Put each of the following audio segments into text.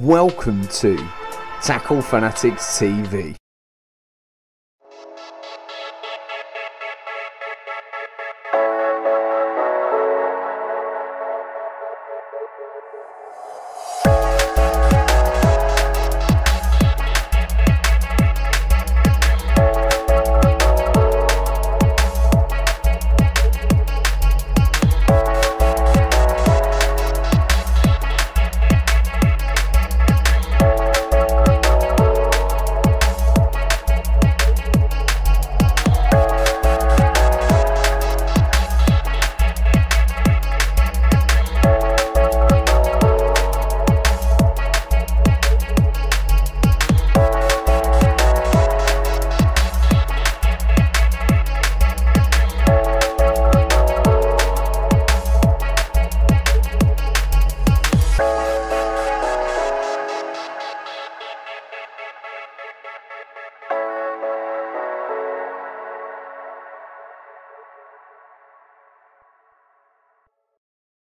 Welcome to Tackle Fanatics TV.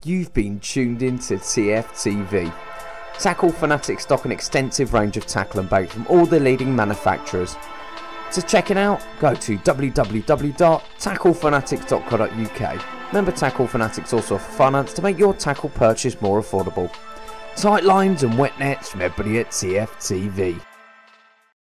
You've been tuned into TFTV. Tackle Fanatics stock an extensive range of tackle and bait from all the leading manufacturers. To check it out, go to www.tacklefanatics.co.uk. Remember Tackle Fanatics also offer finance to make your tackle purchase more affordable. Tight lines and wet nets from everybody at TFTV.